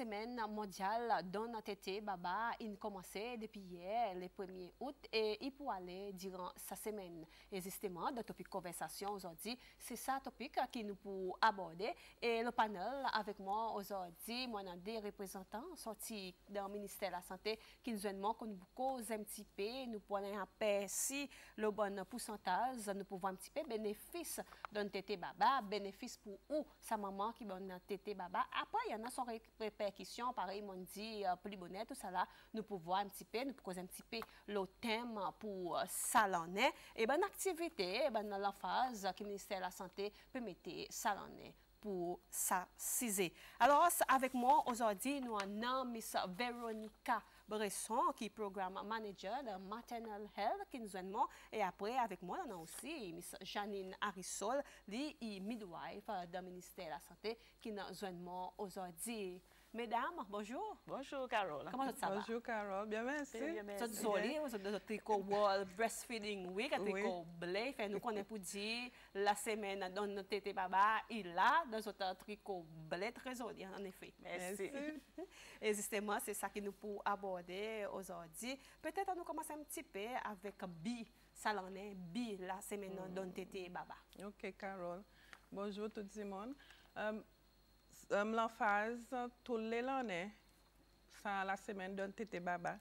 semaine mondiale don tété baba il commencé depuis hier, le 1er août, et il peut aller durant sa semaine. Et justement, le topic conversation aujourd'hui, c'est ça topic qui nous peut aborder. Et le panel avec moi aujourd'hui, moi, on des représentants sortis dans le ministère de la Santé qui nous demandent que nous cause un petit peu, nous pouvons si le bon pourcentage, nous pouvons un petit peu bénéfice d'un tété baba, bénéfice pour où sa maman qui donne tété baba. Après, il y en a son répercussion, pareil, m'ont dit, euh, plus bonnet, tout ça là, nous pouvons un petit peu, nous pouvons un petit peu le thème pour euh, salonner. Et bonne activité, ben, dans la phase que le ministère de la Santé peut mettre salonner pour s'assiser. Alors, avec moi aujourd'hui, nous avons Miss Veronica Bresson, qui est programme manager de Maternal Health, qui nous aide. Et après, avec moi, nous avons aussi Miss Janine Arisol, qui est midwife du ministère de la Santé, qui nous aide aujourd'hui. Mesdames, bonjour. Bonjour, Carole. Comment ça va? Bonjour, Carole. Bien, merci. Bien, merci. Vous êtes vous êtes tricot World Breastfeeding Week, un tricot blé. Fait nous connaissons pour dire la semaine dans notre tété baba, il a dans notre tricot blé très joli, en effet. Merci. Et justement, c'est ça que nous pouvons aborder aujourd'hui. Peut-être nous commencer un petit peu avec Bi, Salonné, Bi, la semaine mm. dans tété baba. OK, Carole. Bonjour tout le monde. Um, l'emphase tout l'année, ça la semaine d'un tété baba.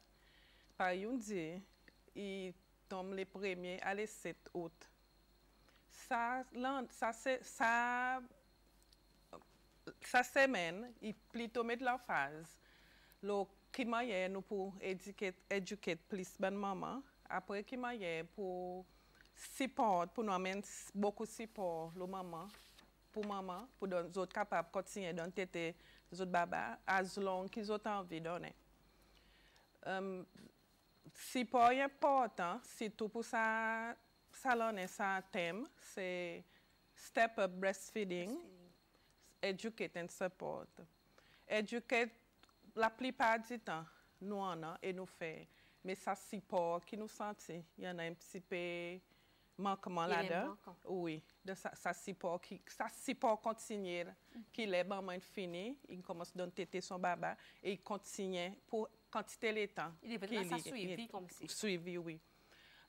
Par une il tombe les premiers à les 7 août. Ça, ça, ça, ça semaine, il plutôt met l'emphase. Le qui nous pour éduquer, éduquer plus bonne maman. Après qui pour support, pour nous amener beaucoup de support, le maman pour maman, pour les autres capables de continuer dans les autres baba, as long qu'ils ont envie de donner. Um, si pas important, surtout pour ça, salon et ça thème, c'est Step Up Breastfeeding, Educate and Support. Educate, la plupart du temps, nous en avons et nous faisons. Mais ça, support qui nous sentit, il y en a un petit peu manquement là-dedans. Oui, de ça, ça support qui ça support continue qui les maman fini, il commence à donner son baba et il continue pour quantité de temps. Il est ça suivi comme si. Suivi, oui.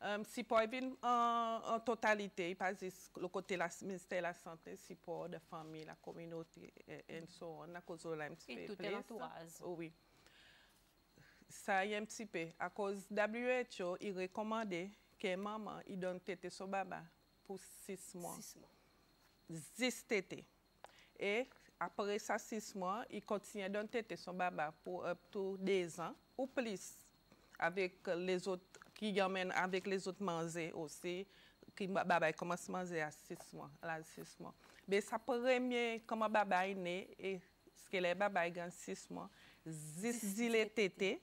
Um, si pour en, en totalité, pas le côté la ministère de la santé, si pour de famille, la communauté et, so on, à cause de la Et tout l'entourage. Oui. Ça y est un petit peu. À cause WHO, il recommandait que maman il donne tété son baba pour six mois. Six mois. Six tétés. Et après ça, six mois, il continue à donner tété son baba pour up to deux ans ou plus avec les autres qui emmènent avec les autres manger aussi qui baba commence à manger à six mois, à six mois. Mais ça premier comment baba est né et ce que les baba ont six mois, dit tété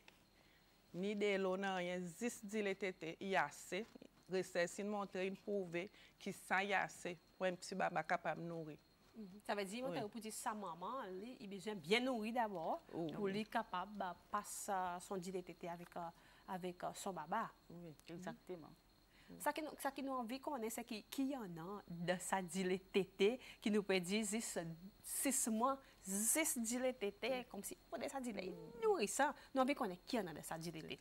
ni de l'eau, rien, juste dit les tétés, il y a assez. Recherche montre, il prouve que ça y a assez pour un petit baba capable de nourrir. Mhm. Ça veut dire, oui. pour dire sa maman, il a besoin bien nourrir d'abord pour lui capable de passer son dilétété avec, euh, avec euh, son baba. Oui, exactement. Ça qui, nous, ça qui nous envie connaître, c'est qu'il y en a de sa tété qui nous peut dire six mois, six tété, comme si pour ça dilé nourrissant. Nous envie connaître qui y en a de sa tété.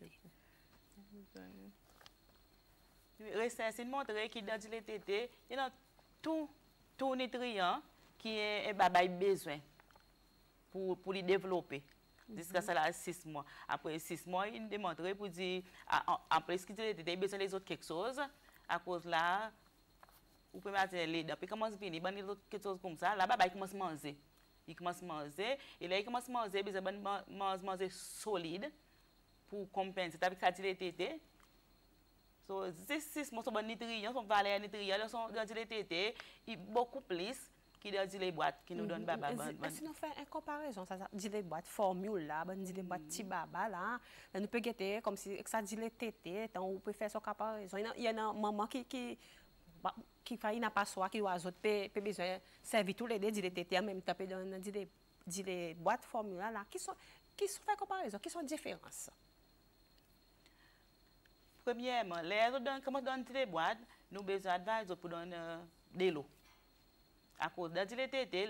Recherche montre qu'il dans tété, il y a tout, tout nutriments qui est baba besoin pour, pour les développer Diska sa la 6 mwa. Apre 6 mwa, yon demantre pou di, apre skite de dey besan les ot kek soz, akouz la, ou pe maten le, dapi komanse vini, ban les ot kek soz koum sa, la ba ba yon komanse manze. Yon komanse manze, e la yon komanse manze, bezan ban manze manze solide, pou kompense, tapik sa ti le tete. So, 6 mwa son ban nitriyan, son valè nitriyan, son ganti le tete, yon boku plis, qui dit les boîtes qui nous mhm. baba. Mais si nous faisons une comparaison, ça dit les boîtes formule là, dit les boîtes petit baba là, nous peut guetter comme si ça dit les tétés, on peut faire son comparaison. Il y a un maman qui qui qui fait n'a pas soi qui oiseau peut peut besoin servir tous les deux dit les tétés en même temps peut donner dit les dit les boîtes formule là qui sont qui sont fait comparaison, qui sont différences. Premièrement, les autres comment donner les boîtes, nous besoin d'advisor pour donner de l'eau. À cause de dilétété,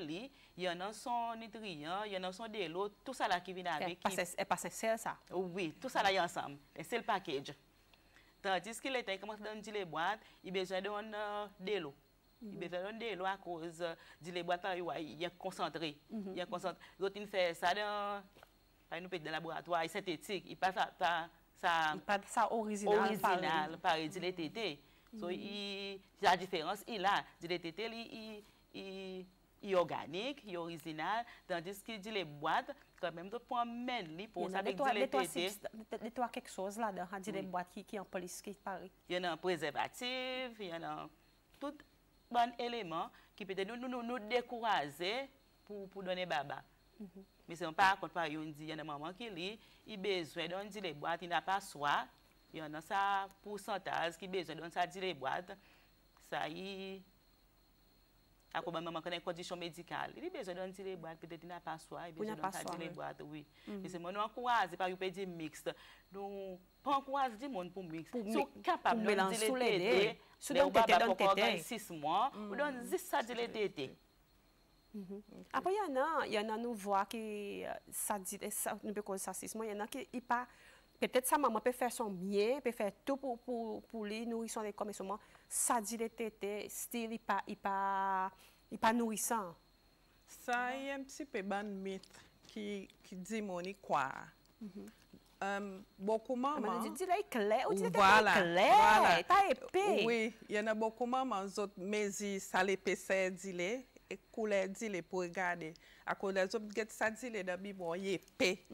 il y en a son nutriments, il y en a son délo, tout ça là qui vient avec. Elle passe seul ça? Oui, tout ça là est ensemble. C'est le package. Tandis qu'il était commencé à donner les boîtes, il a besoin de délo. Il a besoin de délo à cause de les boîtes, il est concentré. Il est concentré. L'autre, il fait ça dans, le laboratoire, il synthétique. Il passe ça, ça, pas ça original, original par dilétété. So, il, la différence, il a, il, il, il, organique, il original, tandis que dit les boîtes, quand même, tu prends même pour ça avec les tétés. Il y quelque chose là-dedans, dit les boîtes qui, en police qui paraît. Il y en a un préservatif, il y en a tout bon élément qui peut nous, nous, nous décourager pour, pour donner baba. Mm -hmm. Mais c'est pas contre par il y a des mamans qui lit, il a besoin de dire les boîtes, il n'a pas soin. Il y en a ça pourcentage qui besoin de ça akwa maman konen kondisyon medikal. Li bezon don ti le boat, pete ti na paswa, li bezon don ta ti le boat, oui. Mese moun nou ankouaze, pa yon pe di mixte. Nou, pa ankouaze di moun pou mixte. Sou kapap nou di le dede, le ou baba poko don 6 moun, ou don 10 sa di le dede. Apo yon nan nou vwa ki sa di, nou pe kon sa 6 moun, yon nan ki yon pa, pete sa maman pe fè son mye, pe fè tout pou li, nou yon son rekomensouman, seulement ça dit les tétés, style, il pas, il pas, il pas nourrissant. Ça, il y a un petit peu de mythe qui, qui dit mon quoi. Mm -hmm. Um, beaucoup de mamans. Tu dis là, clair, ou dis voilà, clair, voilà. t'as épais. Oui, il y en a beaucoup de mamans, mais ça l'épaisseur, dit et couleur dit pour regarder. À cause des autres, get ça dit les dans bon, il épais.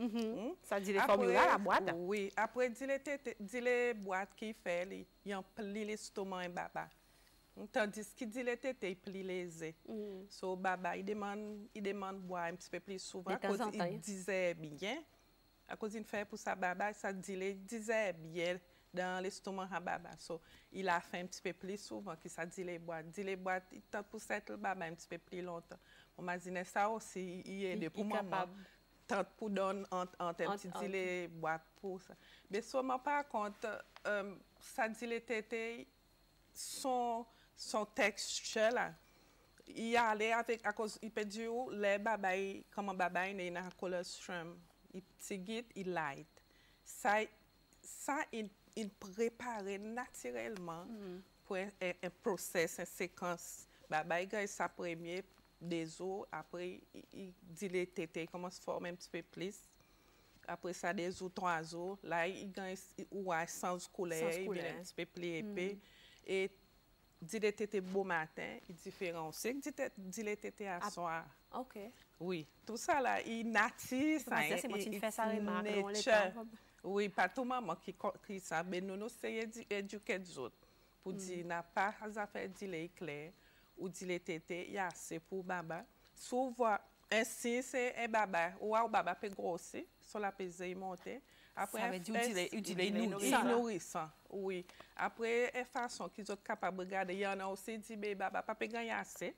Ça dit les formules à la boîte. Oui, après dit les dit les boîtes qui fait, il y a pli l'estomac et baba. Tandis qu'il dit les tétés, il plie les œufs. Mm. So baba, il demande il demande boire un petit peu plus souvent cause il disait bien. À cause il fait pour sa baba, ça dit les disait bien dans l'estomac à baba. So, il a fait un petit peu plus souvent que ça dit les boîtes. Dit les boîtes, il tente pour cette baba un petit peu plus longtemps. On m'a dit ça aussi, il est pour maman. Tant pour donner en, en petit dit les boîtes pour ça. Mais sûrement par contre, euh, ça dit les tétés, son, son texture là, il allait avec, à cause, il peut dire, les babaï, comment babaï, il a un colostrum. Il petit il light. Ça, ça, il il prepare natirelman mm -hmm. pou en proses, en sekans. Ba baygay sa premye de zo, apre dile tete, koman se forme un pti pe plis. Apre sa de zo, ton a zo, la yi gan ou a sans koule, yi bin un pti pe pli epi. Mm -hmm. Et dile tete bo matin, yi diferan. Se dile tete a soa. Ok. Oui. Tout sa la, yi nati, sa yi nature. Oui, pas tout maman qui qui ça, mais nous nous essayons d'éduquer les autres pour dire n'a pas à faire dire les clairs ou dire les tétés, il y a assez pour baba. Souvent ainsi c'est un baba ou un baba peut grossir sur la pesée monter. Après, ça veut dire nourrissant. Oui. Après, une façon qu'ils sont capables de regarder, il y en a aussi dit, mais baba, pas gagner assez,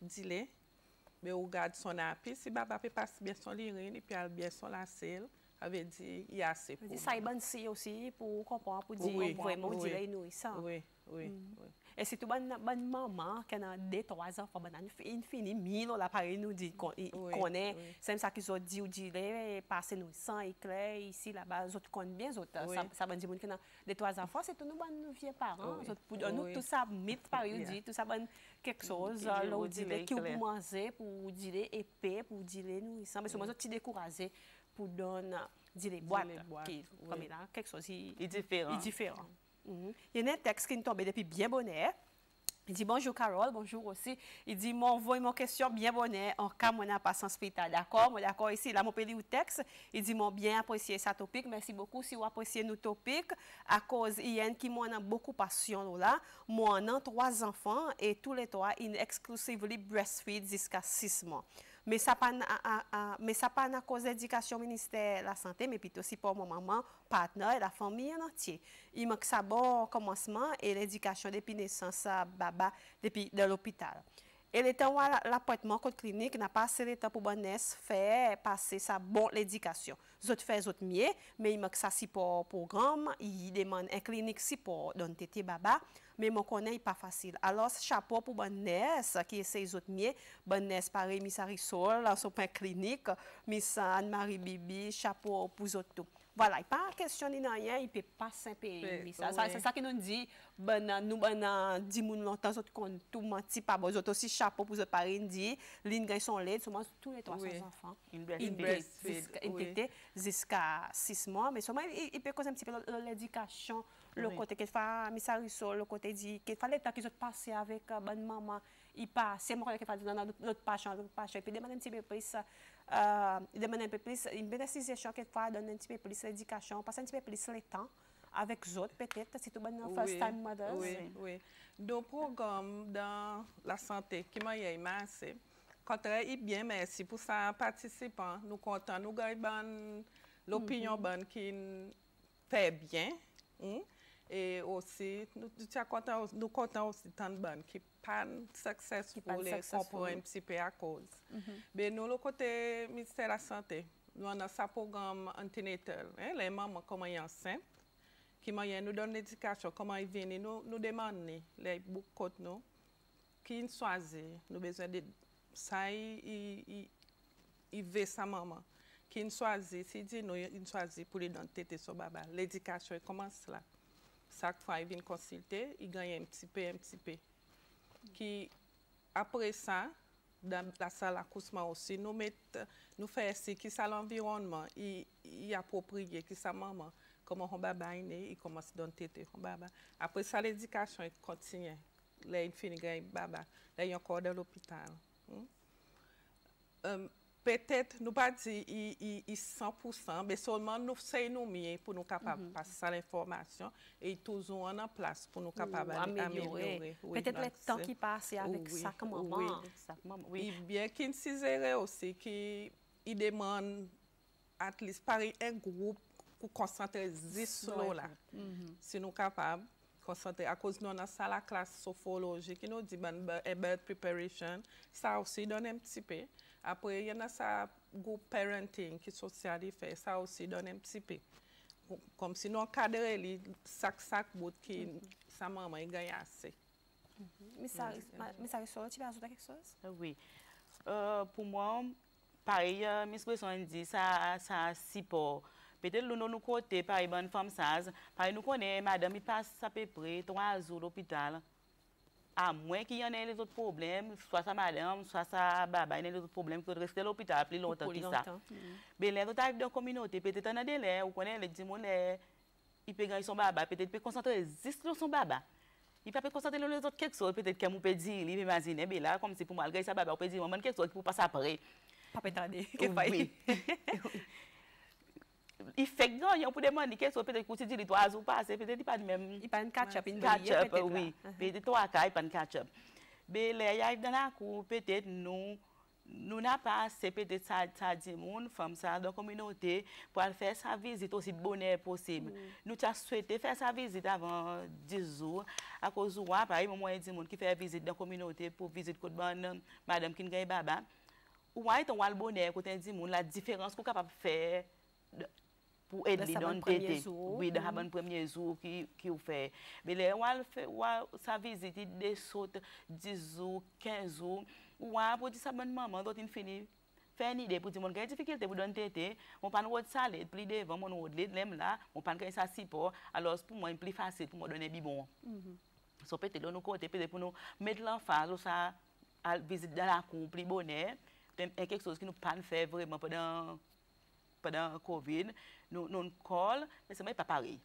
dis-le, mais regarde son appui, si baba peut passer bien son lirine et puis elle bien son lacelle, avait dit il y a assez pour. Ça est bon si aussi pour comprendre, pour dire oui, vraiment oui, dire nourrissant. Oui, oui, mm. oui. Et c'est tout bonne bonne maman qui a des trois enfants, ben une fini mille la pareil nous dit qu'on connaît, c'est ça qu'ils ont dit ou dit passer nourrissant éclair ici là-bas, autres connaissent bien autres. Ça ça veut dire que des trois enfants, c'est tout nous bonnes vieux parents, pour nous tout ça mythe pareil dit, tout ça bonne quelque chose là dit qui vous manger pour dire épais, pour dire nourrissant, mais souvent autres découragés pour donner les boîtes, qui, comme il a quelque chose est différent. différent. Mm-hmm. Il y a un texte qui est tombé depuis bien bonnet. Il dit bonjour Carole, bonjour aussi. Il dit m'envoie mon question bien bonnet en cas mon pas en hospital. D'accord, moi d'accord ici. Là, mon pays le texte. Il dit mon bien apprécié sa topic. Merci beaucoup si vous appréciez nos topics. À cause il y a qui m'en a beaucoup passion là. Moi en a trois enfants et tous les trois in exclusively breastfeed jusqu'à six mois. Mais ça pas mais pas à cause de l'éducation ministère de la santé mais plutôt aussi pour mon maman, partenaire et la famille en entier. Il manque ça bon commencement et l'éducation depuis naissance baba depuis de l'hôpital. Ele tan wala l'appointman kote klinik nan pase le tan pou ban nes fè pase sa bon l'edikasyon. Zot fè zot miye, men y mok sa sipor program, y deman en klinik sipor don tete baba, men mwen konen y pa fasil. Alos, chapo pou ban nes ki ese zot miye, ban nes pare misari sol, sopan klinik, misan, mari bibi, chapo pou zot tou. Voilà, il pas question de rien, il peut pas s'impérer. Ça, oui. c'est ça qui nous dit. Ben, nous, ben, dix moun longtemps, autres qu'on tout menti pas, bon, autres aussi chapeau pour les parents dit, l'une gagne son lait, souvent tous les 300 oui. enfants. Il était jusqu'à 6 mois, mais seulement il il peut causer un petit peu l'éducation, le oui. côté qu'il fait, mais ça le côté dit qu'il fallait temps qu'ils ont passé avec euh, bonne maman, il passe, c'est moi qui fait dans notre pas chambre, notre pas et puis demander un petit peu plus euh, demander un peu plus, une bénéficiation quelquefois, donner un petit peu plus l'éducation, passer un petit peu plus le temps avec les autres, peut-être, si tout bon first time mothers. Oui, oui. Nos programmes dans la santé qui m'a assez, contraire, et bien, merci pour ça, participants. Nous comptons, nous gagnons l'opinion mm -hmm. qui fait bien. Hein? E osi, nou kontan osi, nou kontan osi tan ban ki pan sekses pou le komponen psipe a koz. Mm -hmm. Be nou lo kote Ministè la Santé, nou an a sa program antenatal, eh, le maman koman yon sent, ki man yon nou don edikasyon, koman yon vini, nou, nou deman ni, le bouk kote nou, ki yon swazi, nou bezwen de sa yon ve sa maman. Ki yon swazi, si di nou yon swazi pou li don tete sou baba, l'edikasyon yon koman se la. Ils viennent consulter, ils gagnent un petit peu, un petit peu qui, après ça, dans la salle d'accouchement aussi, nous, mettons, nous faisons qui ça l'environnement, il, il approprié, qui ça maman, comment on est né, il commence à donner. Après ça, l'éducation continue. Là, il finit baba. Là, il est encore dans l'hôpital. Hmm? Um, petet nou pa di yi 100%, be solman nou sey nou miye pou nou kapab mm -hmm. pasi sa l'informasyon, e yi touzou an an plas pou nou kapab amelyore. Petet le tan ki pase avik sak maman. Oui, bien ki nsizere osi ki yi deman at lis pari en group pou konsantre zis nou la. Si nou kapab, konsantre a kouz nou nan sa la klas sofoloji ki nou di ban birth preparation, sa osi don en ptipe. Apre, yon a sa go parenting ki sosyari fe, sa osi donen psipe. Kom si non kadere li sak-sak bot ki mm -hmm. sa maman yon ganyan se. Misari mm-hmm. Soro, ti pe azouta kek sos? Euh, oui. Euh, pou mwen, pari, uh, mis kwe son di, sa, sa sipo. Petè loun nou nou kote, pari ban fam saz, pari nou konen, madame, mi pas sa pe pre, 3 azou l'opital. À moins qu'il y en ait les autres problèmes, soit sa madame, soit sa baba, il y a les autres problèmes, il faut rester à l'hôpital plus longtemps que ça. Mais les autres de la communauté, peut-être en a délai, ou connaît les gens, il peut gagner son baba, peut-être peut concentrer juste sur son baba. Il peut concentrer sur les autres quelque chose, peut-être qu'il peut dire, il imagine, mais là, comme c'est pour moi, le gars, sa baba, on peut dire, maman, quelque chose qui peut passer après. Pas peut-être, oui. il fait grand, il peut demander qu'est-ce que peut-être que dis trois jours passés, peut-être pas même. Il pas une catch-up, une catch-up, oui. Peut-être trois cas, il pas une catch-up. Mais là, il y a dans la cour, peut-être nous, nous n'avons pas assez peut-être ça, ça dit moun, femme ça, dans la communauté, pour faire sa visite aussi bonheur possible. Nous avons souhaité faire sa visite avant 10 jours, à cause moi, par exemple, moi, il y a des qui fait visite dans la communauté pour visite côté bonne, madame gagne baba. Ou est on le bonheur côté dit la différence qu'on capable de faire pour aider dans le tété. Oui, dans le premier jour qui qui fait. Mais là on fait sa visite des sautes 10 jours, 15 jours. Ou pour dire ça bonne maman d'autres fini faire une idée pour dire mon gars difficulté pour donner tété, salade plus devant mon l'aime là, on pas ça support. Alors pour moi c'est plus facile pour me donner bibon. So peut-être nous côté peut-être pour nous mettre l'enfant ça à visite dans la cour plus bonheur. Quelque chose qui nous pas faire vraiment pendant pendant COVID, nou nou kol, men seman yon pa parey.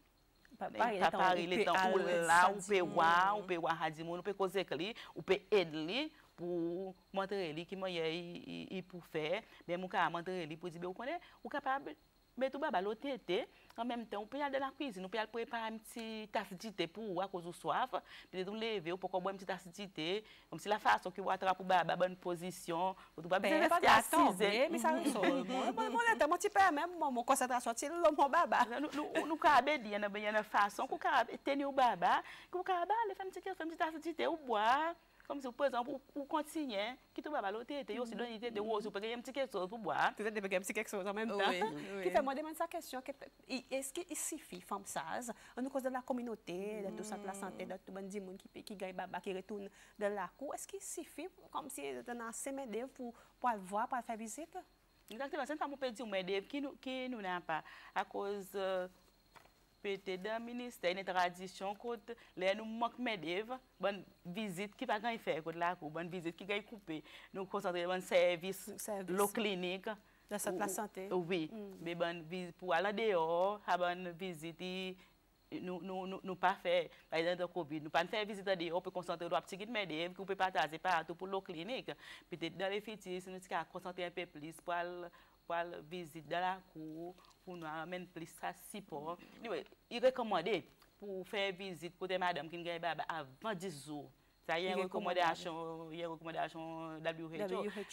Pa parey le tan ou la, ou pe wa, ou pe wa hadimoun, ou pe kozek li, ou pe ed li, pou montre li ki mwen ye yi pou fe, men mou ka montre li pou di be ou konen, ou kapab Mè tou ba ba lo tete, an mèm ten, ou pe yal de la kouizi, nou pe yal prepare mti tas dite pou wak ouzou soaf, pe de tou leve ou pou kon bwen mti tas dite, ou msi la fason ki watra pou ba ba bon pozisyon, ou tou ba be resti asize. Mè sa yon sol, mwen lente, mwen ti pe mèm, mwen konsentrasyon ti lò mwen baba. Nou ka abe di, yon an fason, kou ka abe teni ou baba, kou ka abe le fèm ti tas dite ou bwa, Kom si, pou ezan, pou kontinyen, ki tou baba lo tete, yo si don ite te wos, ou peke yon pti kekso pou boa. Peut-être de peke yon pti kekso an menm tan. Ki fè mwen deman sa kesyon, eske sifi fam saz, an nou kos de la kominote, de tout sa pla sante, de tout ban di moun ki gay baba, ki retoun de la kou, eske sifi, kom si nan semedev pou al vwa, pou al fè vizite? Exactement, sen ta mou pe di ou medev, ki nou nan pa, a koz pete de minister, ne tradisyon kote, le nou mok medev, ban vizit ki pa gan y fe kote la kou, ban vizit ki gan y koupe, nou konsantre ban servis, lo klinik. De sa pla sante. Oui, be ban vizit pou ala deyo, ha ban vizit yi, nou pa fè, pa yon de COVID, nou pa fè vizita de yo, pou konsantre do ap tigit medev, pou pe pataze pa atou pou lo klinik. Petè dan le fitis, nou ti ka konsantre un pe plis pou al vizit de la kou, pou nou amen plis sa si pou. Diwe, i rekomande pou fè vizit kote madame kin gay baba avan 10 zou. Sa yon rekomandasyon, yon rekomandasyon WHO,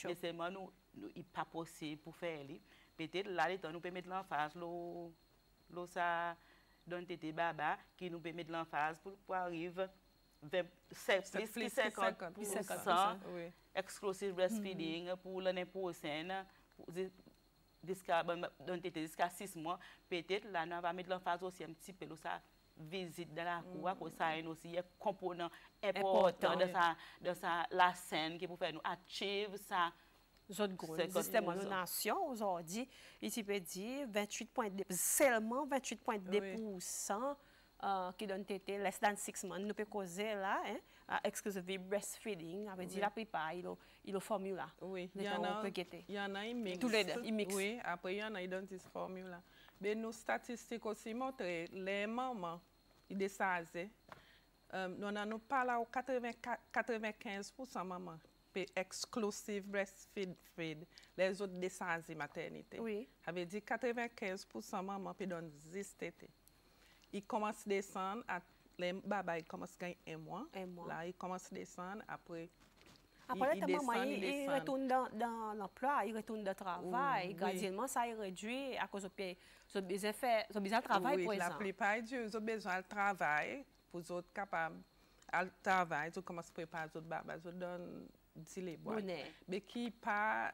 men seman nou, nou i pa posib pou fè li. Petè lalè tan nou pèmèt lan faz lo, lo sa don tete baba ki nou pèmèt lan faz pou pou arrive 27 plis 50 pou 100 eksklusif breastfeeding pou lè nè pou sen pou diska, bon, don tete diska 6 mwa, petet la nou va met lan faz osi an pti pelou sa vizit de la kouwa, kou sa yon osi yon komponan epotan de sa, de sa la sen ki pou fè nou achive sa. Zot gro, sistem anonasyon, ozor di, iti pe di, 28.2, selman 28.2% oui. uh, ki don tete less than 6 man, nou pe koze la, hein, exclusively breastfeeding, ave di la pripa, ilo formula. Oui, yana yi mix. Tou lede, yi mix. Oui, apre yana yi don tis formula. Ben nou statistik osi montre, le maman, yi desaze, nou nan nou pala ou 95% maman. pe eksklusiv breastfeed, le zot desanzi maternite. Ave di 95% maman pe don zistete. I komanse desan, le baba i komanse ganyi emwa, la i komanse desan, apre apre te maman, i retoun dan l'emploi, i retoun dan travay, gradilman sa i redwi, akos zot bizan travay pou esan. La plipay di, zot bezan travay, pou zot kapab al travay, zot komanse prepar zot baba, zot don Dile boane. Be ki pa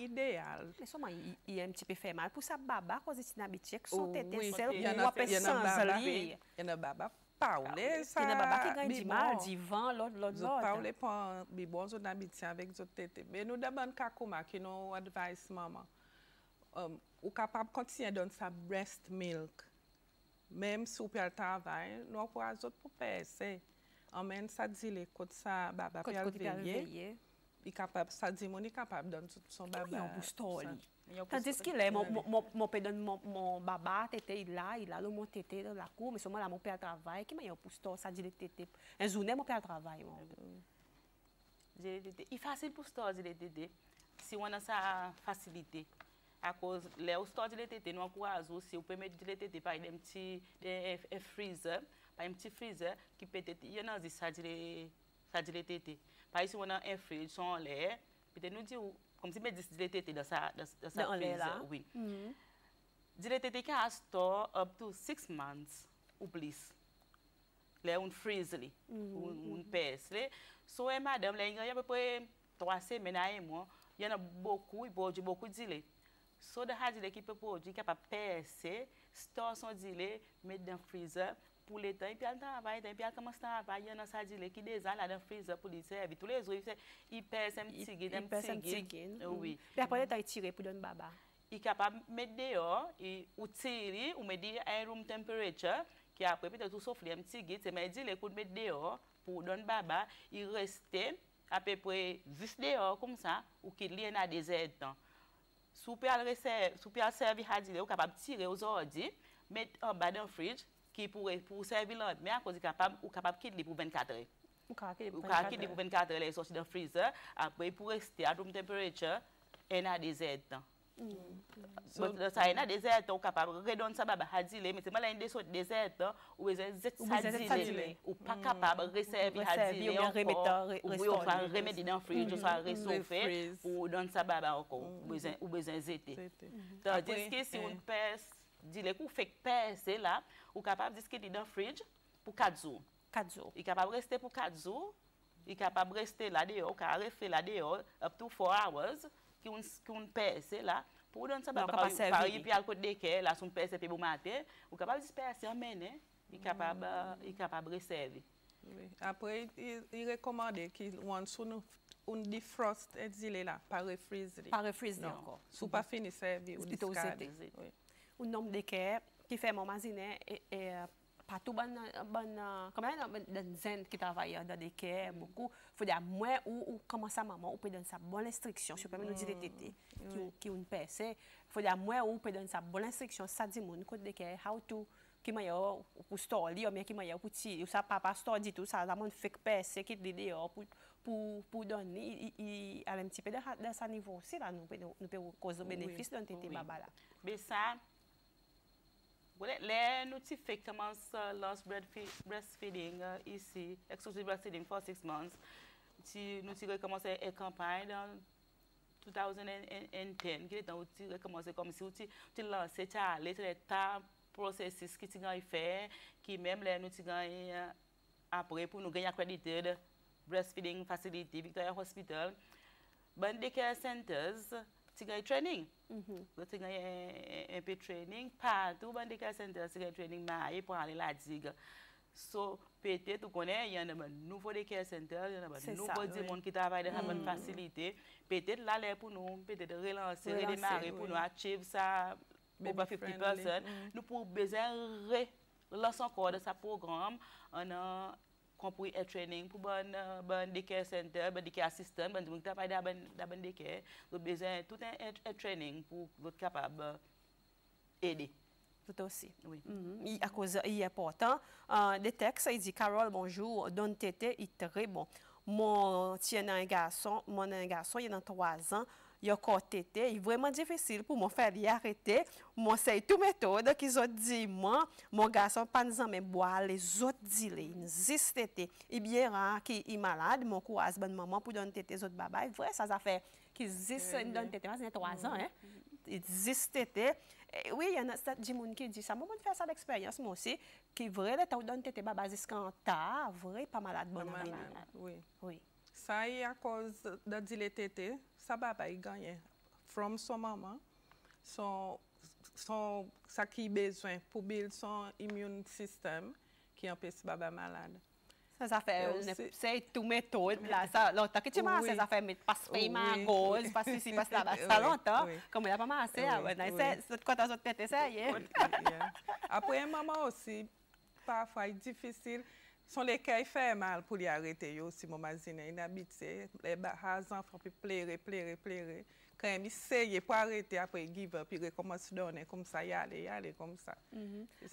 ideal. Le soman yon ti pe fe mal. Pou sa baba kwa zi ti nabiti ek son tete sel pou wap e sans li. Yon baba pa ou le sa. Yon baba ki ganyi di mal, di van, lot, lot, lot. Zot pa ou le pan bi bon zot nabiti avek zot tete. Be nou daban kakoumak, yon nou advice mama. Ou kapab kontinye don sa breast milk. Mem sou pe al travay, nou akwa zot pou pese. Amen, sa di le kote sa baba pi al veye, i kapab, sa di moun i kapab don son baba. Tandis ki le, mon pe don mon baba, tete ila, ila lo mon tete la kou, men souman la mon pe al travay, ki man yon pou sto, sa dile tete. En zounen mon pe al travay. Dile tete. I fasil pou sto dile tete, si wana sa fasilite. A koz, le ou sto dile tete nou an kou azou, si ou peme dile tete pa yon mti freezer, pa yon mti freezer, ki pe tete, yon an zi sa dile tete. Pa yon si wana en freezer, son le, pe te nou di ou, kom si mè dis diletete dan sa, da, da sa pizza. Oui. Mm -hmm. Diletete ka a store up to 6 months ou plis. Le un freeze li, mm -hmm. un, un pes li. So e madame le yon yon pepe 3 semen a yon mwen, yon an boku, yon boku, boku dile. So de ha dile ki pepe ou di kapap pes se, store son dile, met dan freezer, pou le tan, epi al travay, epi al komanse travay, yon an sa di le ki de zan la den frize pou li servi. Tou le zwi, yi pes em tigin, em tigin. Oui. Pi apre le tan yi tire pou don baba. Yi kapab met deyo, ou tiri, ou med di air room temperature, ki apre pi te tou sofli em tigin, se med di le kout met deyo pou don baba, yi reste apepre vis deyo koum sa, ou ki li en a de zed tan. Sou pe al servi hadile, ou kapab tire ou zodi, met an ba den frij, ki pou, pou servi lan, men a kozi kapab, ou kapab kit li pou 24 re. Ou ka kit li pou 24 re. Ou ka kit li pou 24 re, le soti dan freezer, apre pou resti at room temperature, ena de zed tan. Sa ena de zed tan, ou kapab redon sa baba hadile, men seman la ena de soti de zed tan, ou e zed sadile, ou pa kapab reservi hadile. Ankon, ou yo fa remedi dan freezer, ou sa resofe, ou don sa baba ankon, hmm. ou bezen zete. Tandis ki si eh. ou pes, dile kou fek pese la, ou kapab diske li dan fridge pou 4 zou. 4 zou. I kapab reste pou 4 zou, i kapab reste la deyo, ka refe la deyo up to 4 hours, ki un, ki un pese la, pou don sa baka pari pi al kote deke, la son pese pi pou mate, ou kapab dispese amene, i kapab, mm. kapab resevi. Oui. Apre, i rekomande ki wansou nou un defrost et zile la, pa refrize li. Pa refrize li non. anko. Sou pa fini servi ou diskade. Un nombre de cas qui fait mon mazine et, et pas tout bon bon comment dans zen qui travaille dans des cas beaucoup faut dire moi ou, ou comment ça maman ou peut donner sa bonne instruction je peux même nous dire tété qui qui une PC faut dire moi ou peut donner sa bonne instruction ça dit mon côté de cas how to qui m'a pour story ou bien qui m'a pour ti ça papa story dit tout ça ça mon fait PC qui dehors pour pour pour donner il a un petit peu de de sa niveau aussi là nous nous peut causer bénéfice dans tété baba là mais ça Le nou ti fik teman sa last breastfeeding uh, isi, exclusive breastfeeding for 6 months, ti, nou ti rekomanse e kampany dan 2010, ki le tan ou ti rekomanse kom si ou ti, ti lanse chale, ti le ta prosesis ki ti gan y fe, ki mem le nou ti gan y uh, apre pou nou gen accredited breastfeeding facility Victoria Hospital, ban daycare centers, ti gan y training. So ti gen yon pe training, patou bandika center si gen training ma aye pou anle la dig. So, pete tou konen, yon nan ban nouvo de care center, yon nan ban nouvo di moun ki travay de nan ban fasilite. Pete la lè pou nou, pete de relanse, redemare pou nou, achieve sa over 50 person. Nou pou bezen re lanse anko de sa program, anan compris un training pour bon bon daycare center, bon daycare assistant, bon qui travaille dans dans bon daycare, nous besoin tout un, training pour être capable aider. Tout aussi. Oui. Mm -hmm. À cause, il est important. Uh, le texte, il dit Carole, bonjour, Don Tété, il est très bon. Mon tien un garçon, mon un garçon, il a trois ans. yo kotete, yi vreman difisil pou mwen fè li arete, mwen sey tou metode ki zot di mwen, mwen gason pan zan men boale, zot di le, yi zistete, yi bieran ki yi malade, mwen kou asban maman pou don tete zot babay, vre sa zafè ki zist eh, eh. mm don tete, mwen se 3 an, yi zistete, Eh, oui, yon an di moun ki di sa. mwen mwen fè sa l'eksperyans mwen osi, ki vre le ta ou don tete babay ziskan ta, vre pa malade bon nan malade. Oui. Oui. Sa yi a koz da diletete, sa baba yi e ganyen. From son maman, son, son, sa ki bezwen pou bil son immune system ki anpes baba malade. Sa zafè, euh, se tou metode la, sa lontan. Ki ti mase zafè met pas peyman goz, pas sisi, pas la, sa lontan, kom la pa mase, se konta sot tete se ye. Apre maman osi, pafwa yi difisil, Son le kèy fè mal pou li arete yo si mou mazine inabite, le ba hazan ah, fò pi plere, plere, plere. Kèy mi seye pou arete apè give up, pi rekomansi donè kom sa, yale, yale kom sa.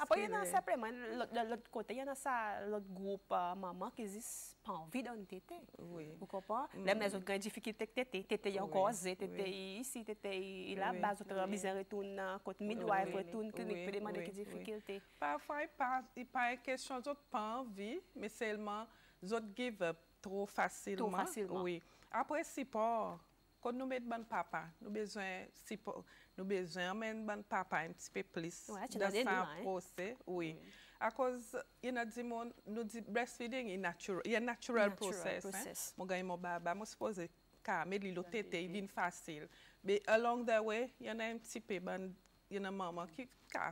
Apè yon an sepleman, lòt kote, yon an sa lòt goup maman ki zis pa anvi don tete. Oui. Ou kopan? Lem le zot gen difikilte k tete. Tete yon koze, tete isi, tete yon la baz, zot remize retoun kote midwife, retoun klinik, pe demande ki difikilte. Parfwa yon pa e kesyon zot pa anvi, me selman zot give up tro fasilman. Tro fasilman. Oui. Apre sipor, Kon nou met ban papa, nou bezwen sipo, nou bezwen men ban papa yon pti pe plis. Ouè, ouais, chè nan dedou an. Dan sa prose, oui. Mm. A koz, yon a di moun, nou di breastfeeding yon natural, yon natural, natural process. process. Moun ganyan moun baba, moun suppose ka, me li lo tete, yon vin fasil. Be along the way, yon a yon pti pe ban, yon a maman ki ka,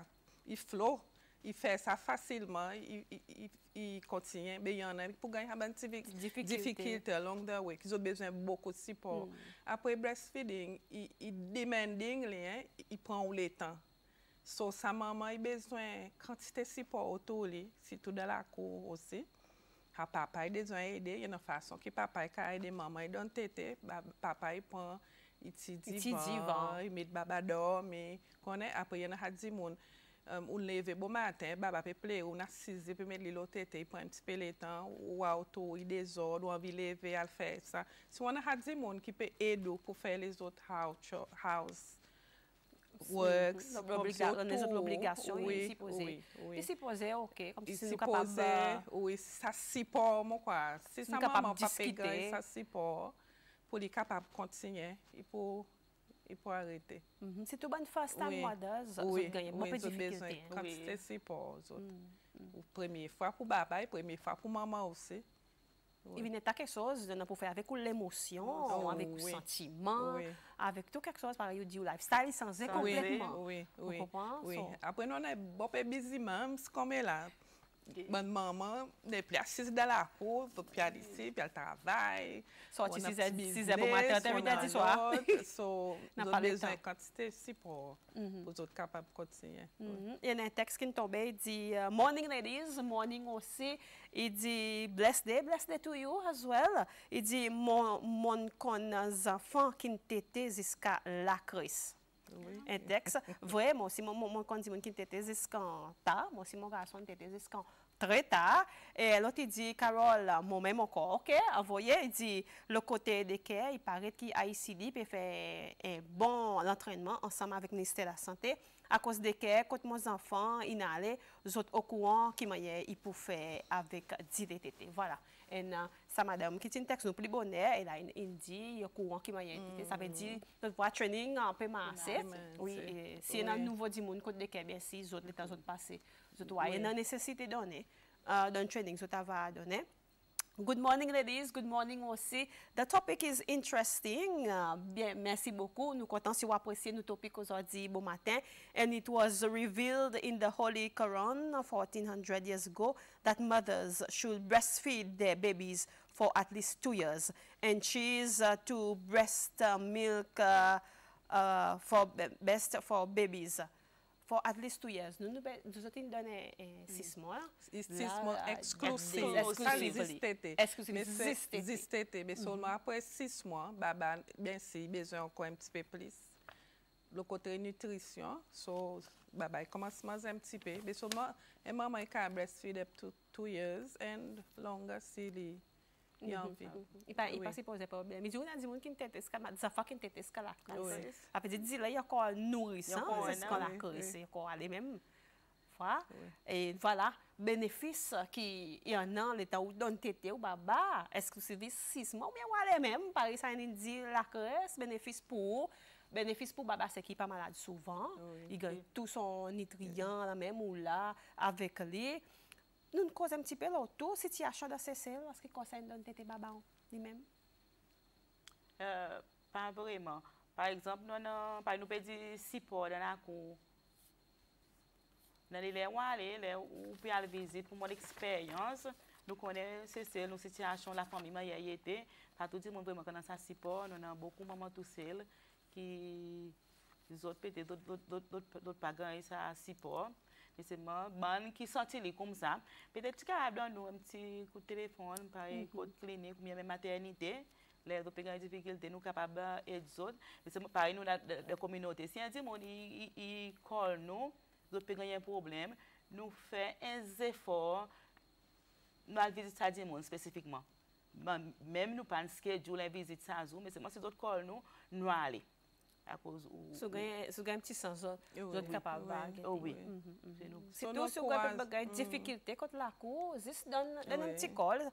yon flow. il fait ça facilement, il, il, il continue, mais il y en a pour gagner des difficultés, difficulté longue de way, qui ont besoin de beaucoup de support. Mm. Après breastfeeding, il, il demanding, il prend le temps. So, sa maman a besoin de quantité de support autour, surtout dans la cour aussi. A papa a besoin d'aider, il y a une façon que papa a aidé maman, il donne tété, papa il prend, il dit divan, il met baba dormir, après il y a des gens um, ou leve bon matin, baba pe ple, ou nasize, pe met li lo tete, yi pren ti pe le tan, ou auto, yi dezod, ou anvi leve, al fe sa. Si wana hadzi moun ki pe edo pou fe les ot house, works, les ot obligasyon, yi si pose. Yi si pose, ok, kom si nou kapab... Yi si pose, ou yi sa si por mou kwa. Si sa maman pa pe gay, sa si por, pou li kapab kontinye, yi pou... Il faut arrêter. C'est tout bonne first time mothers, oui, oui, oui, ils ont besoin de quantité support. Première fois pour papa première fois pour maman aussi. Il vient quelque chose de pour faire avec l'émotion, Oh, avec le oui. sentiment, Oui. avec tout quelque chose, par exemple, du lifestyle, sans complètement. Oui, oui. oui. Après, nous, on est bon busy, même, c'est comme là. Mwen maman, ne pli a 6 dala pou, pou pi al isi, pi al travay. Soti 6 e pou mater, termine a 10 soa. So, nou bezwen kantite si pou zot kapab kontinye. Yon en tekst ki nou tombe, di morning ladies, morning osi, e di blessed day, blessed day to you as well. E di moun kon zanfan ki nou tete ziska la kris. Oui. Texte. Vrai, moi aussi, mon, mon, mon con dit mon qui n'était jusqu'à tard. Moi aussi, mon garçon était jusqu'à très tard. Et l'autre, dit Carole, moi-même encore, OK? Voyez, il dit le côté de care, il paraît qu'ICD peut faire un bon entraînement ensemble avec le ministère de la Santé. À cause de care, quand mes enfants, ils allaient, ils sont au courant qu'ils ils peuvent faire avec DDTT. Voilà. Et euh, ça, madame, qui est un texte nous plus bonheur, elle a dit, au courant qu'ils m'ont Ça veut dire, notre voie training un peu massé. Massé. Oui, et si un Oui. nouveau du monde côté de care, bien si, les autres, les temps autres passés, les autres, ouais, il y a une nécessité donnée, euh, Good morning, ladies. Good morning aussi. The topic is interesting. Uh, bien, merci beaucoup. Nous comptons si vous appréciez nos topics aujourd'hui bon matin. And it was revealed in the Holy Quran 1400 years ago that mothers should breastfeed their babies for at least two years and choose uh, to breast uh, milk uh, uh, for best for babies for at least two years. Nou nou sotin done 6 mwa. 6 mwa eksklusiv. Eksklusivli. Eksklusivli. Zistete. Be solman apre 6 mwa, baban, ben mm-hmm. si, bezon kon un pti pe plis. Lo kote nutrisyon, so babay komanseman zem pti pe. Be solman, e maman e ka breastfeed up to 2 years and longa si li. Il a envie. Il pas il Oui. pas se poser problème. Il dit on a dit moun qui ne tête escala, des enfants qui escala. Oui. Après dit dit là il y a encore nourrissant, encore c'est ce un, qu'on a oui, créé, oui. c'est encore aller même. Voilà. Et voilà, bénéfice qui il y en a l'état où donne tété ou baba, est-ce que c'est six mois ou bien ou même par ça il dit la caresse bénéfice pour bénéfice pour baba c'est qui pas malade souvent, Oui. il gagne tout son nutrient là même ou là avec lui. Nous causons un petit peu l'auto, si tu as chaud dans ces est-ce que conseil donne tes babans lui-même? Euh, pas vraiment. Par exemple, nous non, par nous perdre six porcs dans la cour. Dans les lèvres, les lèvres, ou puis aller visite pour mon expérience. Nou konen se sel, nou se ti achon la fami ma ye yete, pa tout di moun vreman konan sa sipo, nou nan bokou maman tou sel, ki zot pete, zot pagan e sa sipo. D'autres d'autres moi, ban qui sorti les comme ça. Peut-être que donner nous un petit coup de téléphone, par exemple, clinique ou bien même maternité. Les autres ont des difficultés, nous capables d'aider les autres. Pareil, nous, la, la, la communauté. Si un dit, mon, il, il, il colle nous, les autres ont un problème, nous faisons un effort, nous allons visiter ça du monde spécifiquement. Même nous un schedule la visite ça, mais c'est moi, si les autres collent nous, nous allons a kouz ou... Sou gen pti san zot, zot kapab bag. Ouwi. Sitou sou gen bagay mm. difikilte kont la kouz, jist dan an pti kol,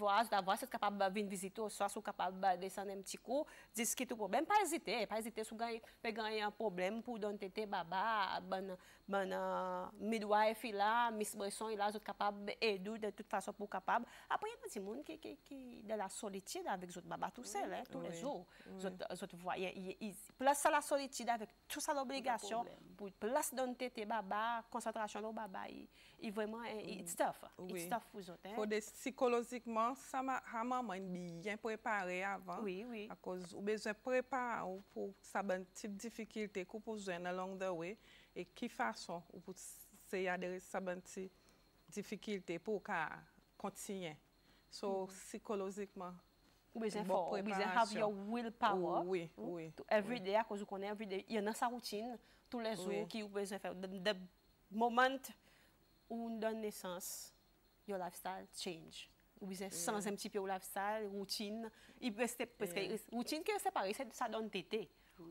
vwaz da vwaz, sou kapab vin vizito, sou kapab desan an pti kou, diski tou problem. Pa ezite, pa ezite sou gen pe gen yon problem pou don tete baba, ban ban uh, midwife la, Miss Bresson la, zot kapab edou de tout fason pou kapab. Apre yon ti moun ki, ki, ki de la solitude avik zot baba tout sel, oui. tout oui. le jour. Oui. Zot, zot voye, plas sa la solitude avik tout sa l'obligasyon, pou plas don te te baba, konsentrasyon lo baba, yi vweman, it's tough. It's tough pou zot. Fode psikolozikman, sa maman biyen prepare avan. Oui, oui. A koz ou bezwen prepare ou pou sa ban tip difikil te kou pou zwen along the way. Et qui façon ou pour c'est adhérer ça ben type difficulté pour qu'à continuer? So psychologiquement Ou besoin fort, ou besoin have your willpower. Oui, hein, oui, every day, à cause qu'on est every day, il y en a sa routine, tous les jours, qui ou besoin faire. The, moment où on donne naissance, your lifestyle change. Ou besoin sans un petit peu au lifestyle, routine. Il peut rester, parce que routine c'est pareil, c'est- ça donne tété.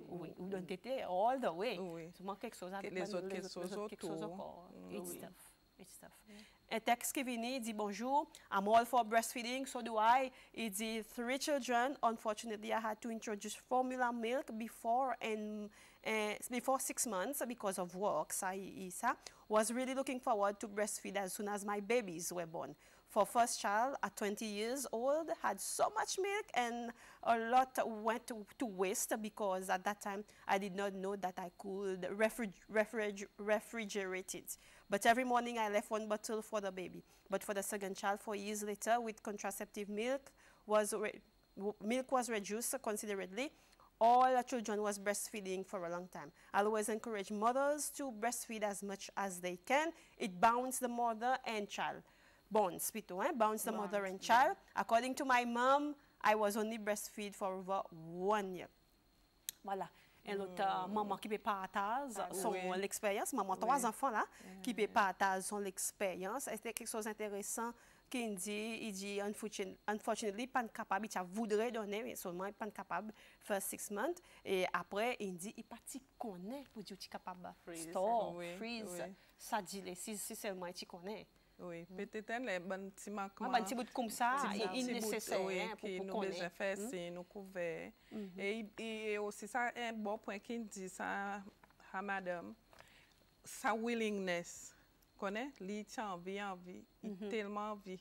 Oui, ou donne tété all the way. Oui. Seulement quelque chose avec les autres, quelque chose autres, quelque chose autour. It's tough. It's tough. Un texte qui vient dit bonjour, I'm all for breastfeeding, so do I. Il dit three children. Unfortunately, I had to introduce formula milk before and uh, before six months because of work. Il- il- ça. Was really looking forward to breastfeed as soon as my babies were born. For first child at 20 years old had so much milk and a lot went to, waste because at that time I did not know that I could refrig refrig refrigerate it. But every morning I left one bottle for the baby. But for the second child, four years later, with contraceptive milk, was milk was reduced considerably. All the children was breastfeeding for a long time. I always encourage mothers to breastfeed as much as they can. It bounds the mother and child. Bonds, plutôt, hein? Bounds the mother and child. According to my mom, I was only breastfeed for over one year. Voilà. Et l'autre mm. maman qui peut partager ah, son oui. l'expérience, maman oui. trois enfants là, mm. qui peut partager son expérience. C'était quelque chose d'intéressant qu'il dit, il dit, unfortunately, pas capable, il voudrait donner, mais seulement il pas capable, for six months. Et après, il dit, il pas connaît pour dire est capable, freeze, store, oui, freeze, ça dit, si, si seulement il connaît. Oui, petiten le ban ti makman. Ban ti bout koum sa, in nesesè pou nou beje fè si, nou kouve. E osi sa, en bon pwen ki di sa, ha madam, sa willingness, konen, li ti anvi, anvi, i telman anvi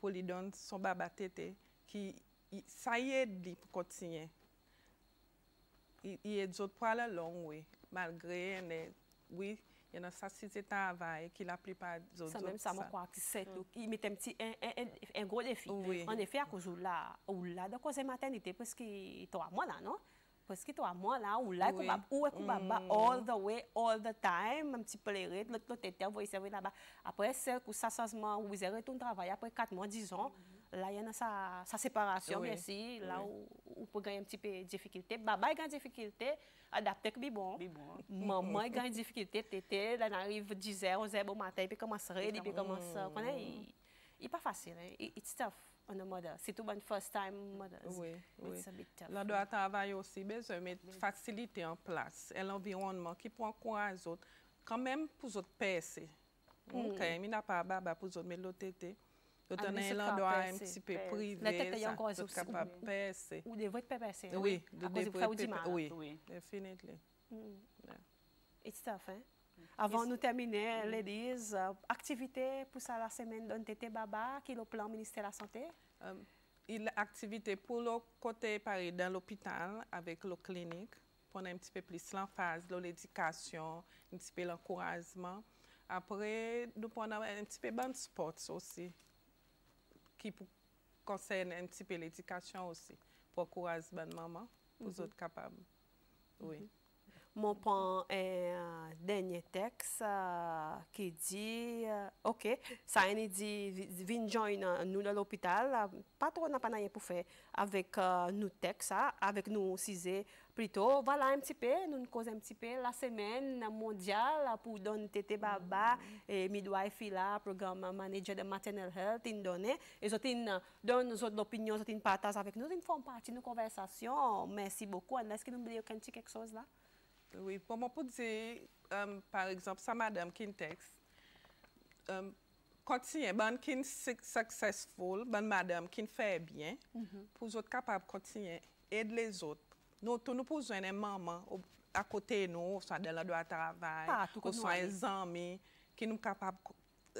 pou li don son baba tete ki sa yed li pou kontinyen. I yed zot pou ala long we, malgre ene, oui, il y a ça c'est travail qui la plupart des autres. Ça même ça, moi crois que c'est tout. Il met un petit un, un, un gros défi. Oui. En effet, à cause de là, ou là, cause de maternité, parce que toi moi là, non? Parce que toi moi là, ou là, oui. ou est mm. all the way, all the time, un petit peu les rythmes, l'autre tête, vous servir là-bas. Après, c'est que ça, ça se vous avez retourné travailler après 4 mois, 10 ans. Mm -hmm. Là, il y a sa, sa séparation, oui. sûr, là oui. où, où peut gagner un petit peu de difficulté. Baba, il a une difficulté, adapté que bon. bon. Maman, il a une difficulté, tété, là, arrive 10 h 11 h au matin, puis commence à rire, puis commence à. Il n'est pas facile, hein? It's tough on a mother. Surtout une first time mothers. Oui, oui. It's a bit tough. Là, doit travailler aussi besoin de mettre facilité en place et l'environnement qui peut encourager les autres, quand même pour les autres percer. Mm. Quand il n'a pas baba pour les autres, mais l'autre on a un endroit un petit peu privé. La tête est encore aussi. capable de percer. Ou devrait pas percer. Oui, Oui, oui. Definitely. Mm. It's tough, hein? Avant de terminer, mm. ladies, uh, activité pour ça la semaine d'un TT Baba, qui est le plan ministère de la Santé? Um, il activité pour le côté pareil dans l'hôpital avec la clinique, pour un petit peu plus l'emphase, l'éducation, un petit peu l'encouragement. Après, nous prenons un petit peu de sport aussi, qui concerne un petit peu l'éducation aussi, pour encourager les mamans, pour mm -hmm. être capables. Oui. Mm -hmm. Mon prend un euh, dernier texte euh, qui dit, euh, OK, ça a dit, viens joindre nous dans l'hôpital, pas trop n'a pas rien pour faire avec nous texte, avec nous cisés plutôt. Voilà un petit peu, nous cause un petit peu la semaine mondiale pour donner tété baba et midwife là, programme manager de maternal health, in donné. Et ils donnent nos opinions, ils partagent avec nous, ils font partie de nos conversations. Merci beaucoup. Est-ce que nous voulons quelque chose là? Oui, pour moi, pour dire, um, par exemple, sa madame qui texte, um, continuer, bonne qui est successful, bonne madame qui fait bien, mm -hmm. pour les autres capables de continuer, aider les autres. nou tou nou pou zwenè maman akote nou, ou sa de la do a travay, ou sa e zanmi, ki nou kapab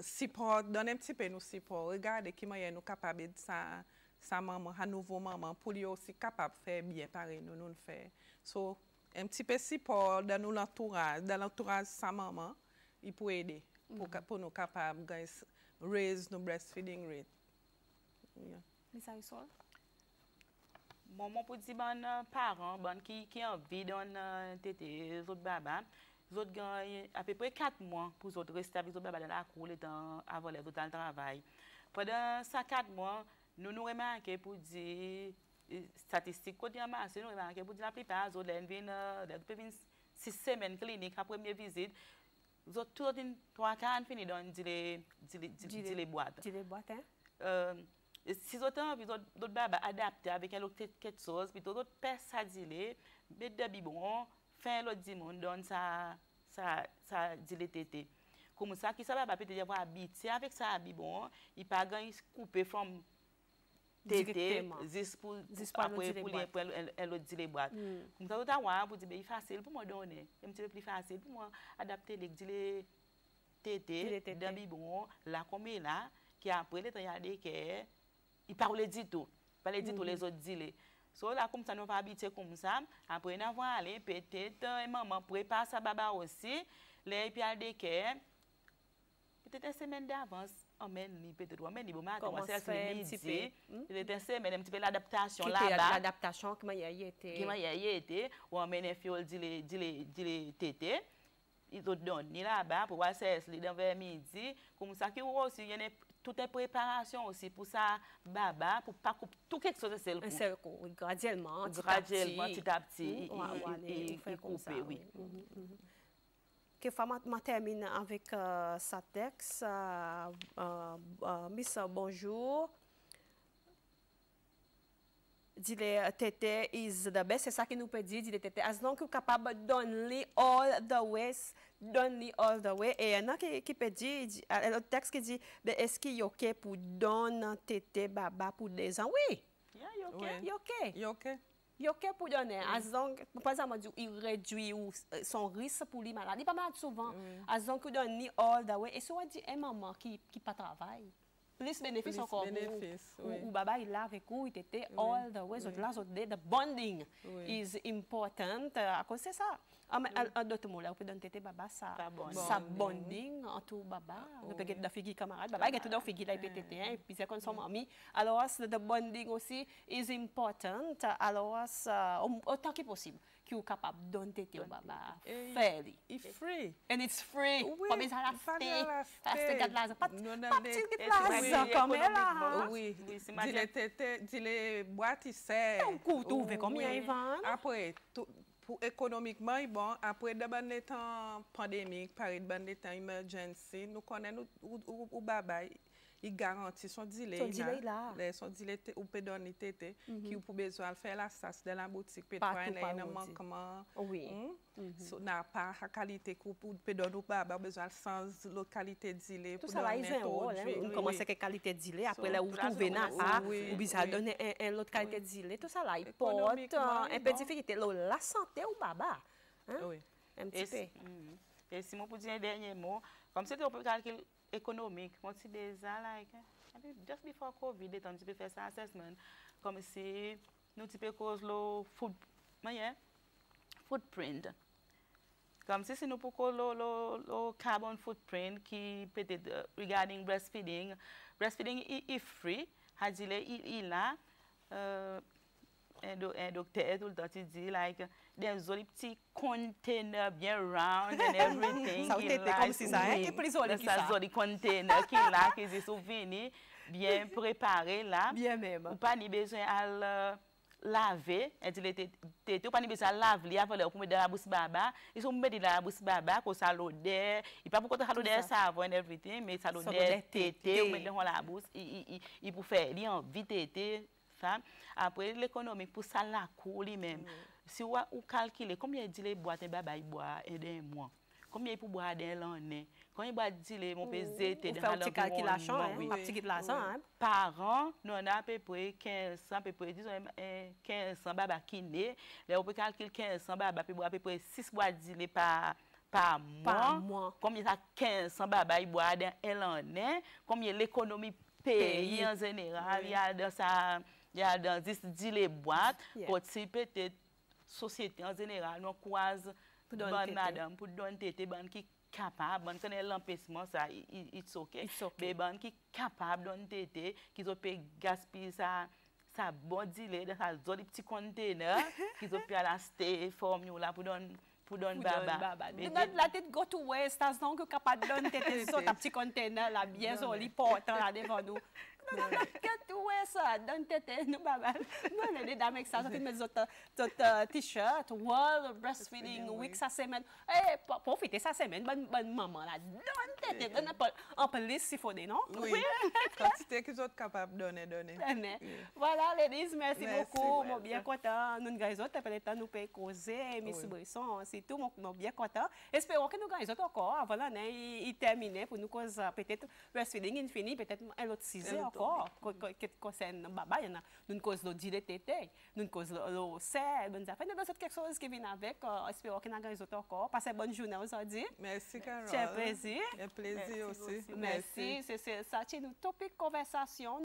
sipor, donen pti pe nou sipor, regade ki maye nou kapab edi sa, sa maman, a nouvo maman, pou li yo si kapab fè byen pare nou nou fè. So, en pti pe sipor dan nou l'entouraj, dan l'entouraj sa maman, i pou ede, pou, mm -hmm. pou nou kapab guys, raise nou breastfeeding rate. Yeah. Misa Yusol? Maman pou di ban uh, paran, ban ki, ki anvi don uh, tete zot baba, zot gen apepre 4 mwan pou zot reste avik zot baba dan akou le tan avon le zot al travay. Padan sa 4 mwan, nou nou remanke pou di statistik kote yon manse, nou remanke pou di la plipa, zot len vin, zot pe vin 6 semen klinik apremye vizit, zot tout in 3 kan fini don di le boate. Di le boate, he? Euh, Si zotan, pi zot, zot ba ba adapte avèk an lòk tèt ket soz, pi zot persadile, bet da bi bon, fin lòt di moun don sa, sa, sa dile tètè. Koum sa ki sa ba ba pètè di avwa abiti, avèk sa bi bon, i pa gan yi koupe fòm tètè, zis pou apwe pou lè pou el lòt dile boat. Koum sa zot an wè, pou di be yi fasil pou mwen donè, yi mtile pli fasil pou mwen adapte lèk dile tètè, dan bi bon, la komè la, ki apre lè tan yade kèè, I pa ou le ditou. Pa le ditou mm -hmm. les ot dile. So la koum sa nou pa abite koum sa. Apre nan vwa ale, petet, maman prepa sa baba osi. Le epi al deke. Petet en semen de avans. Omen ni petet wamen ni bouman. Koman se fè mtipe. Petet en semen mtipe l'adaptasyon la ba. Kite l'adaptasyon kima yaye ete. Kima yaye ete. Wamen e fiol dile, dile, dile tete. Ito don ni la ba pou wase es li dan ve midi. Koum sa ki ou osi yene petet. Tout e preparasyon osi pou sa baba, pou pa koup tout kek so se sel Un graduellement, Graduellement, petit. à petit, Mm, il- ouais, il- ouais, il- on il fait comme coupe, ça, oui. Mhm, mhm. Que ma, ma termine avec euh, sa texte. Euh, euh, euh, Miss, euh, bonjour. Dile tete is the best. C'est ça que nous peut dire, dile tete. As long que capable donner all the ways, donner all the way. Et il y en a qui, qui peut dire, le texte qui dit, ben, est-ce qu'il est OK pour donner tete baba pour des ans? Oui, you okay? Ouais. il est OK. Ok? Il est OK pour donner? As long, par exemple, il réduit euh, son risque pour les malades. Il pas malade souvent. As long que donne all the way. Et soit dit, un maman qui qui pas travaille. Plus bénéfice Plus encore. bénéfice, ou, oui. ou, ou baba il là avec vous, il était all the way. Zot là, the bonding Oui. is important. À cause de ça. Tété baba ça. Ça bonding. Baba. Get da figi. Baba get da figi peut tété, hein, son the bonding aussi is important. Baba. Fairly. Free. And it's free. Oui, tete. Un ils pou ekonomikman, bon, apre de ban de tan pandemik, pare de ban de tan emergency, nou konen ou, ou, ou, ou babay, i garanti son dile ina, son dile ou pedoni tete, ki ou pou bezwa l fè la sas de la boutik petwen, la yon mankman, sou nan pa kalite kou pou pedon ou ba, ba bezwa l sans l kalite dile. Tout sa la yon rol, non. ou komanse ke kalite dile, apre la ou touve nan a, ou bizal donen l lot kalite dile, tout sa la yon pot, en petifikite, la sante ou ba ba. Un petit peu. Mm-hmm. Et si moun pou diyen denye moun, kom se te ou pou kalkil, ekonomik, mwen ti dezan like, eh. api just before COVID etan, ti pe fè sa assessment, kom si nou ti pe koz lo food, manye, footprint. Kom si si nou pou koz lo, lo, lo carbon footprint ki pete uh, regarding breastfeeding, breastfeeding i, i free, hajile i, i la, eee, uh, un docteur tout le temps, tu dis, like, des oli petits containers bien round and everything. ça vous était comme si ça, hein? Qui pris oli qui ça? Ça, oli container qui là, qui est souvenu, bien préparé là. Bien même. Ou pas ni besoin à laver, et il était, ou pas ni besoin à laver, avant de mettre dans la bouche baba. Ils sont mis dans la bouche baba, pour ça l'odeur, il pas pour ça l'odeur savon and everything, mais ça l'odeur tété, ou mettre dans la bouche, il pour faire, il envie tété, Après l'économie, pour ça la cour lui-même. Si ou, ou calculer combien il dit les boîtes, baba il boit et d'un mois. Combien il peut boire l'année? Quand il boit dit les mon pesé, faire une petite calculation, hein, ma petite l'argent, hein. par an, nous avons à peu près 1500, à peu près, disons, euh, 1500 baba qui naît. Là, on peut calculer 1500 baba, boire à peu près 6 boîtes par, par mois. Combien ça 1500 baba, il boit dans un année. Combien l'économie pays en général, il y a dans Diya dan dis di le boat, poti pete sosyete an zeneral nou kouaz ban madame pou don tete ban ki kapab, ban kene lampesman sa, it's ok. It's ok. Be ban ki kapab don tete, ki zo pe gaspi sa... sa bodi le, da sa zodi pti kontene, ki zo pi ala ste form yo la pou don, pou don baba. baba. De nan la tet go to waste, as nan ke kapad don tete sot a pti kontene la, bien zoli portan la devan nou. Go to waste, donne tes nous baba. Nous, les dames avec ça, ça fait mettre d'autres d'autres t-shirts, World Breastfeeding Week, ça semaine. Eh, profitez ça semaine, bonne, bonne maman là. Donne tes donne un peu, un peu lisse s'il faut, non? Oui. Quantité qu'ils sont capables de donner, donner. Mais, Voilà, ladies, merci, Merci, beaucoup. Moi, bien content. Nous gagnons peut-être nous pouvons causer, Miss. Brisson, c'est tout. Moi, bien content. Espérons que nous gagnons encore avant l'année. Il, il termine pour nous cause peut-être breastfeeding infini, peut-être un autre sujet Un autre encore. co- co- Qui concerne baba, il y en a. Nous cause le dit tété, nous cause le affaires. Nous avons quelque chose qui vient avec. euh, Espérons que nous gagnons encore. Passez bonne journée aujourd'hui. Merci, Carole. C'est un plaisir. Un plaisir aussi. Merci. C'est c'est- ça, c'est une topic conversation.